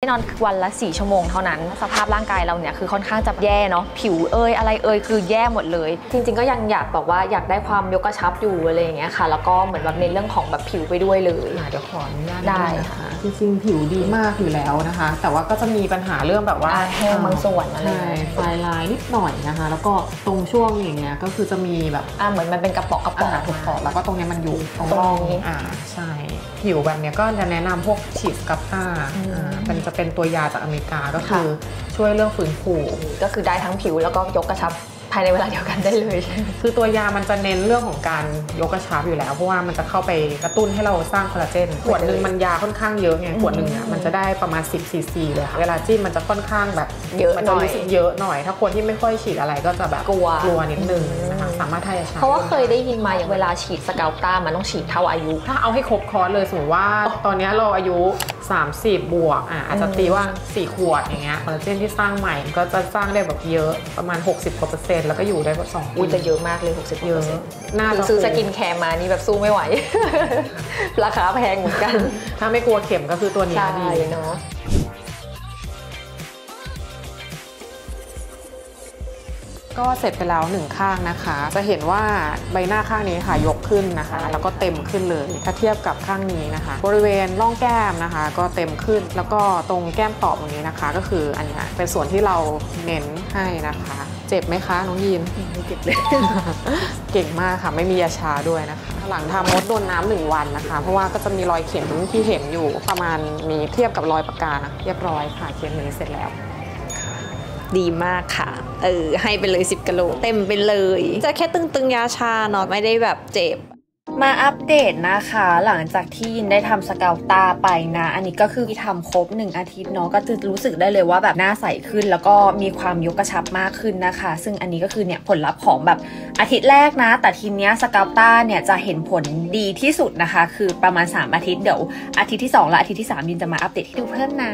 ได้นอนวันละ 4 ชั่วโมงเท่านั้น สภาพร่างกายเราเนี่ยคือค่อนข้างจะแย่เนาะผิวเอยอะไรเอยคือแย่หมดเลย จริงๆก็ยังอยากบอกว่าอยากได้ความยกกระชับอยู่อะไรอย่างเงี้ยค่ะ แล้วก็เหมือนแบบในเรื่องของแบบผิวไปด้วยเลยอะเดี๋ยวขออนุญาตได้วยนค่ะจริงๆ ผิวดีมากอยู่แล้วนะคะ แต่ว่าก็จะมีปัญหาเรื่องแบบว่าอ่าแห้งบางส่วนอะไรใช่ไฟลายนิดหน่อยนะคะ แล้วก็ตรงช่วงอย่างเงี้ยก็คือจะมีแบบอ่าเหมือนมันเป็นกระป๋องกระป๋องอ่าถูกปอดแล้วก็ตรงเนี้ยมันอยู่ตรงตรงร่องนี้อ่าใช่ ผิวแบบเนี้ยก็จะแนะนำพวกฉีดสกับต้าอืมอ่ามันจะเป็นตัวยาจากอเมริกาก็คือช่วยเรื่องฟื้นฟูก็คือได้ทั้งผิวแล้วก็ยกกระชับภายในเวลาเดียวกันได้เลย คือตัวยามันจะเน้นเรื่องของการยกกระชับอยู่แล้ว เพราะว่ามันจะเข้าไปกระตุ้นให้เราสร้างคอลลาเจน ขวดหนึ่งมันยาค่อนข้างเยอะไง ขวดหนึ่งอะมันจะได้ประมาณ 10ซีซีเลยค่ะเวลาจิ้มมันจะค่อนข้างแบบเยอะมันหน่จะอยรู้สึกเยอะหน่อย ถ้าคนที่ไม่ค่อยฉีดอะไรก็จะแบบกลัวกลัวนิดนึงอืมนะคะ สามารถทายาชาเพราะว่าเคยได้ยินมาอย่างเวลาฉีด Sculptra มันต้องฉีดเท่าอายุ ถ้าเอาให้ครบคอร์สเลยสมมติว่าตอนเนี้ยเราอายุ 30 บวกอะอาจจะตีว่า 4 ขวดอย่างเงี้ยคอลลาเจนที่สร้างใหม่ก็จะสร้างได้แบบเยอะประมาณ 60กว่าเปอร์เซ็นต์แล้วก็อยู่ได้แบบ2ปีอุ้ยจะเยอะมากเลย 60เยอะน่าคือจะซื้อ skincare มานี่แบบสู้ไม่ไหว ราคาแพงเหมือนกัน ถ้าไม่กลัวเข็มก็คือตัวนี้ใช่ดีเนาะ ก็เสร็จไปแล้วหนึ่งข้างนะคะ จะเห็นว่าใบหน้าข้างนี้ค่ะยกขึ้นนะคะ แล้วก็เต็มขึ้นเลย ถ้าเทียบกับข้างนี้นะคะ บริเวณร่องแก้มนะคะ ก็เต็มขึ้น แล้วก็ตรงแก้มตอบตรงนี้นะคะ ก็คืออันเนี้ยเป็นส่วนที่เราเน้นให้นะคะ เจ็บไหมคะน้องยีนไม่เจ็บเลยเก่งมากค่ะไม่มียาชาด้วยนะคะ หลังทำมดโดนน้ำหนึ่งวันนะคะ เพราะว่าก็จะมีรอยเข็มที่เห็นอยู่ประมาณมีเทียบกับรอยปากกานะเรียบร้อยค่ะเคสนี้เสร็จแล้ว ดีมากค่ะ เออ ให้ไปเลย 10กิโลเต็มไปเลย จะแค่ตึงๆยาชาเนาะไม่ได้แบบเจ็บมาอัปเดตนะคะ หลังจากที่ยินได้ทำสเกลตาไปนะ อันนี้ก็คือที่ทำครบ 1 อาทิตย์เนาะก็จะรู้สึกได้เลยว่าแบบหน้าใสขึ้น แล้วก็มีความยกกระชับมากขึ้นนะคะ ซึ่งอันนี้ก็คือเนี่ยผลลัพธ์ของแบบอาทิตย์แรกนะ แต่ทีเนี้ยสเกลตาเนี่ยจะเห็นผลดีที่สุดนะคะ คือประมาณ 3 อาทิตย์เดี๋ยวอาทิตย์ที่ 2 และอาทิตย์ที่ 3 ยินจะมาอัปเดตให้ดูเพิ่มนะ